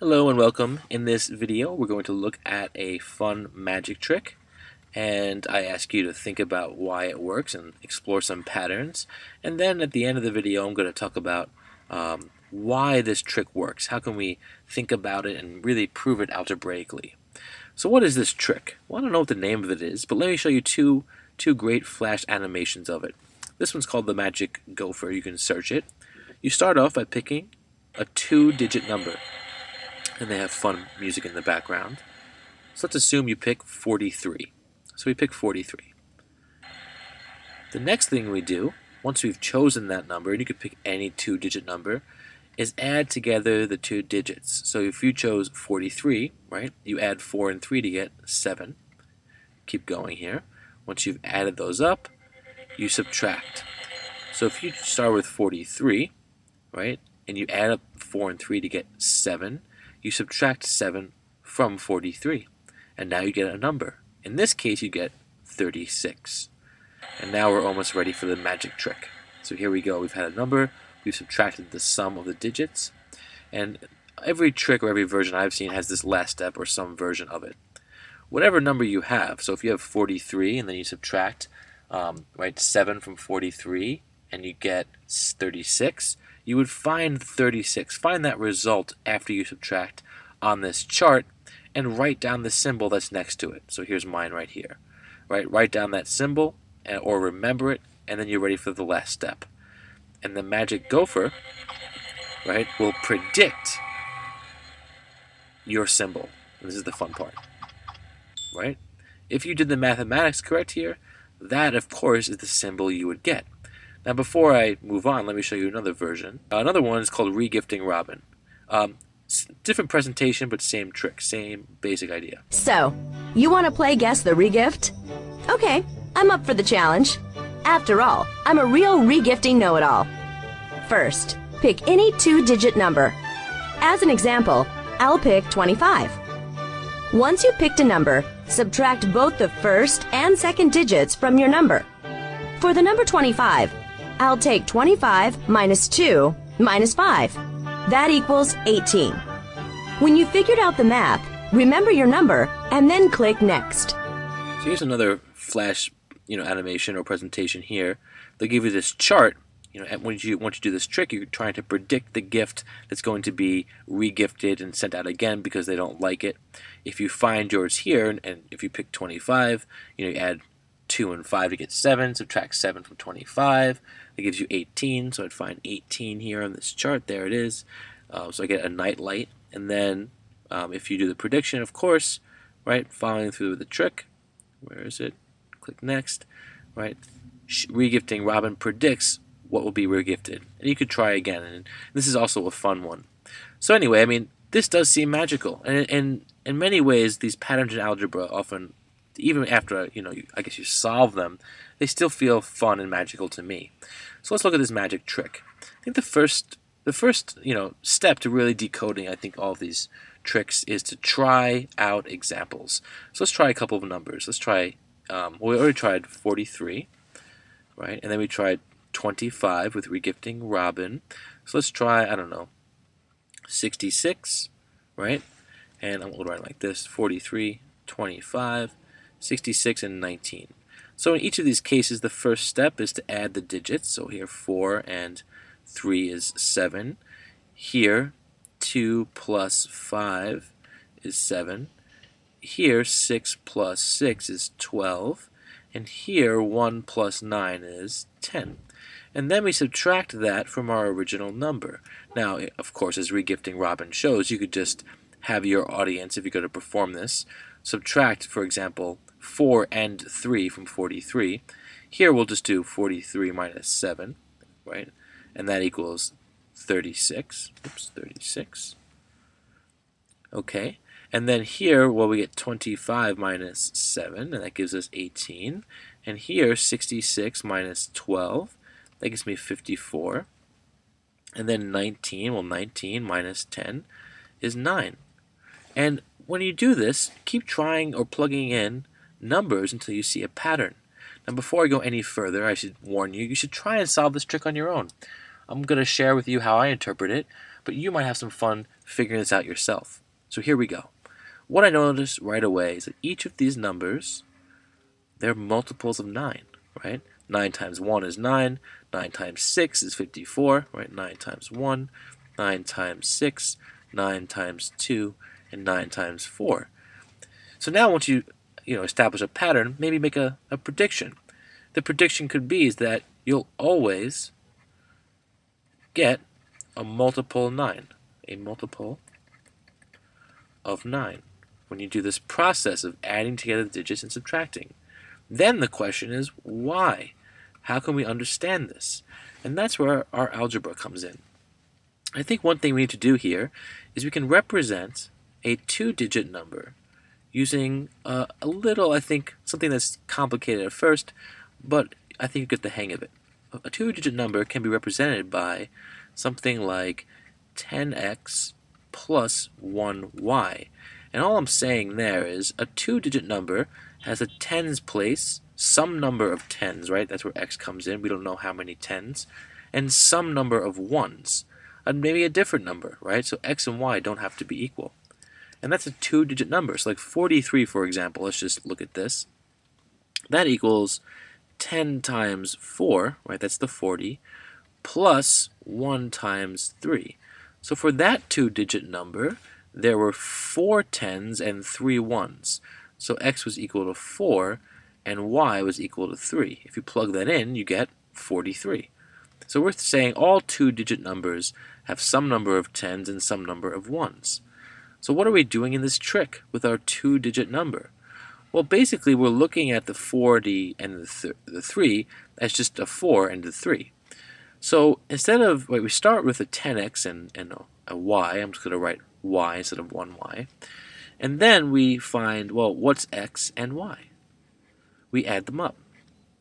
Hello and welcome. In this video we're going to look at a fun magic trick and I ask you to think about why it works and explore some patterns and then at the end of the video I'm going to talk about um, why this trick works. How can we think about it and really prove it algebraically. So what is this trick? Well I don't know what the name of it is but let me show you two, two great flash animations of it. This one's called the magic gopher. You can search it. You start off by picking a two digit number and they have fun music in the background. So let's assume you pick 43. So we pick 43. The next thing we do, once we've chosen that number, and you could pick any two-digit number, is add together the two digits. So if you chose 43, right, you add 4 and 3 to get 7. Keep going here. Once you've added those up, you subtract. So if you start with 43, right, and you add up 4 and 3 to get 7, you subtract 7 from 43. And now you get a number. In this case, you get 36. And now we're almost ready for the magic trick. So here we go. We've had a number. We've subtracted the sum of the digits. And every trick or every version I've seen has this last step or some version of it. Whatever number you have, so if you have 43 and then you subtract um, right 7 from 43 and you get 36, you would find 36. Find that result after you subtract on this chart and write down the symbol that's next to it. So here's mine right here. Right, write down that symbol and, or remember it, and then you're ready for the last step. And the magic gopher, right, will predict your symbol. And this is the fun part, right? If you did the mathematics correct here, that of course is the symbol you would get. Now before I move on, let me show you another version. Uh, another one is called Regifting Robin. Um, different presentation, but same trick, same basic idea. So, you want to play Guess the Regift? Okay, I'm up for the challenge. After all, I'm a real regifting know-it-all. First, pick any two-digit number. As an example, I'll pick 25. Once you've picked a number, subtract both the first and second digits from your number. For the number 25, I'll take 25 minus 2 minus 5. That equals 18. When you figured out the math, remember your number and then click Next. So here's another flash you know, animation or presentation here. They'll give you this chart. You know, once you once you do this trick, you're trying to predict the gift that's going to be regifted and sent out again because they don't like it. If you find yours here, and if you pick 25, you know, you add 2 and 5 to get 7, subtract 7 from 25, that gives you 18, so I'd find 18 here on this chart, there it is. Uh, so I get a night light, and then um, if you do the prediction, of course, right, following through with the trick, where is it? Click next, right, regifting Robin predicts what will be regifted. And you could try again, and this is also a fun one. So anyway, I mean, this does seem magical, and, and in many ways, these patterns in algebra often even after you know, I guess you solve them, they still feel fun and magical to me. So let's look at this magic trick. I think the first, the first you know, step to really decoding, I think, all these tricks is to try out examples. So let's try a couple of numbers. Let's try. Um, well, we already tried 43, right? And then we tried 25 with regifting Robin. So let's try, I don't know, 66, right? And I'm going to write like this 43, 25, 66, and 19. So in each of these cases, the first step is to add the digits. So here 4 and 3 is 7. Here 2 plus 5 is 7. Here 6 plus 6 is 12. And here 1 plus 9 is 10. And then we subtract that from our original number. Now, of course, as regifting Robin shows, you could just have your audience, if you're going to perform this, subtract, for example, 4 and 3 from 43. Here we'll just do 43 minus 7, right? And that equals 36. Oops, 36. Okay. And then here, well, we get 25 minus 7, and that gives us 18. And here, 66 minus 12, that gives me 54. And then 19, well, 19 minus 10 is 9. And when you do this, keep trying or plugging in numbers until you see a pattern. Now before I go any further, I should warn you, you should try and solve this trick on your own. I'm going to share with you how I interpret it, but you might have some fun figuring this out yourself. So here we go. What I noticed right away is that each of these numbers, they're multiples of 9, right? 9 times 1 is 9, 9 times 6 is 54, right? 9 times 1, 9 times 6, 9 times 2, and 9 times 4. So now once you, you know, establish a pattern, maybe make a, a prediction. The prediction could be is that you'll always get a multiple 9. A multiple of 9 when you do this process of adding together the digits and subtracting. Then the question is, why? How can we understand this? And that's where our algebra comes in. I think one thing we need to do here is we can represent a two-digit number using uh, a little, I think, something that's complicated at first, but I think you get the hang of it. A two-digit number can be represented by something like 10x plus 1y. And all I'm saying there is a two-digit number has a tens place, some number of tens, right? That's where x comes in. We don't know how many tens. And some number of ones. And maybe a different number, right? So x and y don't have to be equal. And that's a two-digit number. So like 43, for example, let's just look at this. That equals 10 times 4, right? That's the 40, plus 1 times 3. So for that two-digit number, there were four tens and three ones. So x was equal to 4 and y was equal to 3. If you plug that in, you get 43. So we're saying all two-digit numbers have some number of tens and some number of ones. So what are we doing in this trick with our two-digit number? Well, basically, we're looking at the 40 and the, th the 3 as just a 4 and a 3. So instead of, wait, we start with a 10x and, and a, a y. I'm just going to write y instead of 1y. And then we find, well, what's x and y? We add them up,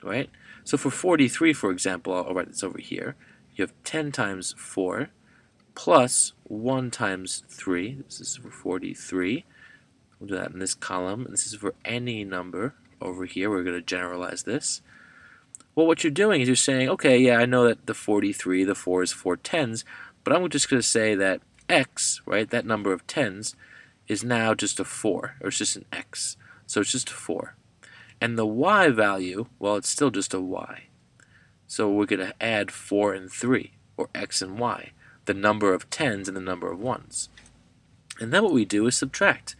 right? So for 43, for example, I'll write this over here. You have 10 times 4 plus 1 times 3. This is for 43. We'll do that in this column. This is for any number over here. We're going to generalize this. Well, what you're doing is you're saying, okay, yeah, I know that the 43, the 4 is 4 tens, but I'm just going to say that x, right, that number of tens, is now just a 4, or it's just an x. So it's just a 4. And the y value, well, it's still just a y. So we're going to add 4 and 3, or x and y, the number of tens and the number of ones. And then what we do is subtract.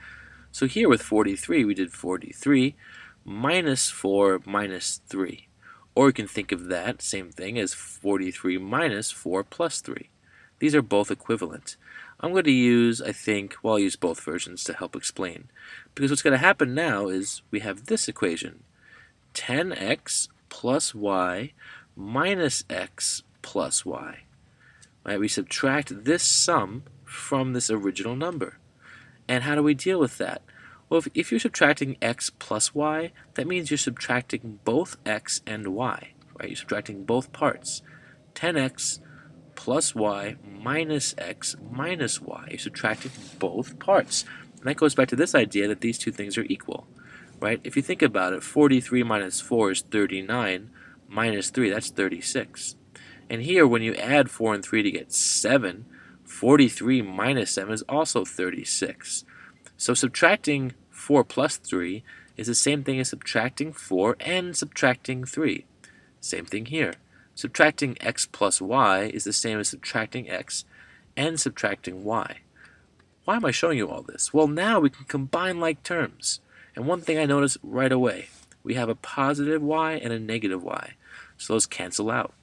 So here with 43, we did 43 minus 4 minus 3. Or you can think of that same thing as 43 minus 4 plus 3. These are both equivalent. I'm going to use, I think, well, I'll use both versions to help explain. Because what's going to happen now is we have this equation. 10x plus y minus x plus y. Right? We subtract this sum from this original number. And how do we deal with that? Well, if, if you're subtracting x plus y, that means you're subtracting both x and y. Right? You're subtracting both parts. 10x plus y minus x minus y. You're subtracting both parts. And that goes back to this idea that these two things are equal. Right? If you think about it, 43 minus 4 is 39, minus 3, that's 36. And here, when you add 4 and 3 to get 7, 43 minus 7 is also 36. So subtracting 4 plus 3 is the same thing as subtracting 4 and subtracting 3. Same thing here. Subtracting x plus y is the same as subtracting x and subtracting y. Why am I showing you all this? Well, now we can combine like terms. And one thing I notice right away, we have a positive y and a negative y. So those cancel out.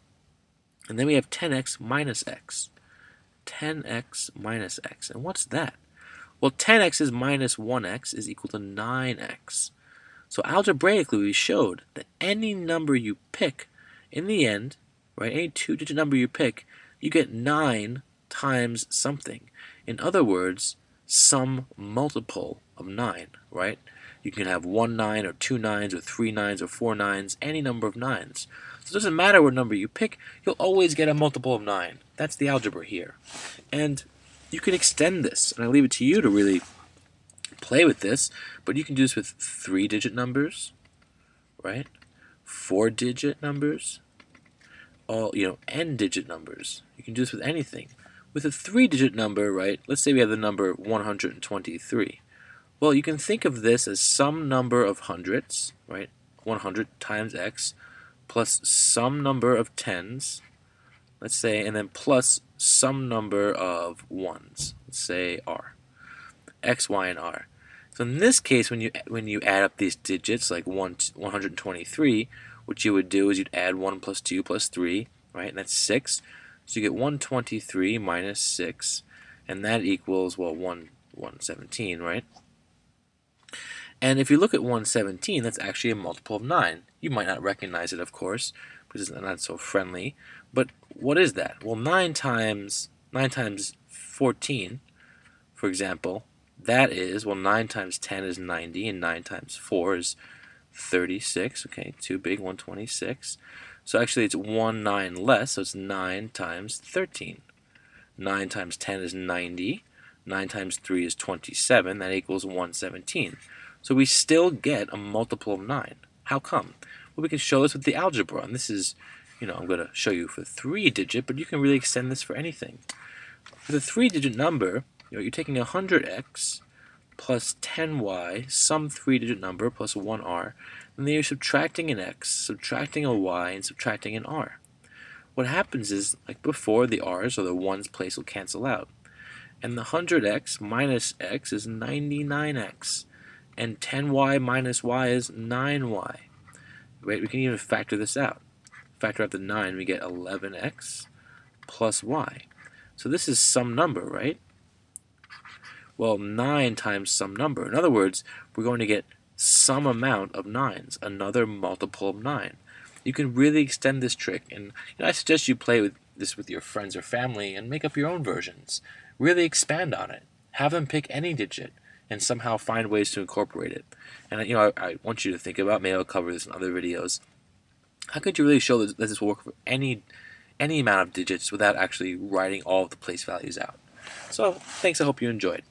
And then we have 10x minus x. 10x minus x. And what's that? Well, 10x is minus 1x is equal to 9x. So algebraically, we showed that any number you pick, in the end, right, any two-digit number you pick, you get 9 times something. In other words, some multiple of 9, right? You can have one 9 or two nines or three nines or four nines, any number of 9s. So it doesn't matter what number you pick, you'll always get a multiple of 9. That's the algebra here. And you can extend this, and I leave it to you to really play with this, but you can do this with three-digit numbers, right? Four-digit numbers, all, you know, n-digit numbers. You can do this with anything. With a three-digit number, right, let's say we have the number 123. Well, you can think of this as some number of hundreds, right, 100 times x, plus some number of tens, let's say, and then plus some number of ones, let's say r, x, y, and r. So in this case, when you when you add up these digits, like 1, 123, what you would do is you'd add 1 plus 2 plus 3, right, and that's 6. So you get 123 minus 6, and that equals, well, 1, 117, right? And if you look at 117, that's actually a multiple of 9. You might not recognize it, of course, because it's not so friendly. But what is that? Well, 9 times 9 times 14, for example, that is, well, 9 times 10 is 90, and 9 times 4 is 36. Okay, too big, 126. So actually it's 1 9 less, so it's 9 times 13. 9 times 10 is 90. 9 times 3 is 27. That equals 117. So we still get a multiple of 9. How come? Well, we can show this with the algebra, and this is, you know, I'm going to show you for 3-digit, but you can really extend this for anything. For the 3-digit number, you know, you're taking 100x plus 10y, some 3-digit number, plus 1r, and then you're subtracting an x, subtracting a y, and subtracting an r. What happens is, like before, the r's or the ones place will cancel out. And the 100x minus x is 99x and 10y minus y is 9y. Right, we can even factor this out. Factor out the 9, we get 11x plus y. So this is some number, right? Well, 9 times some number. In other words, we're going to get some amount of 9s, another multiple of 9. You can really extend this trick, and you know, I suggest you play with this with your friends or family and make up your own versions. Really expand on it. Have them pick any digit and somehow find ways to incorporate it. And you know, I, I want you to think about. Maybe I'll cover this in other videos. How could you really show that this will work for any any amount of digits without actually writing all of the place values out? So, thanks. I hope you enjoyed.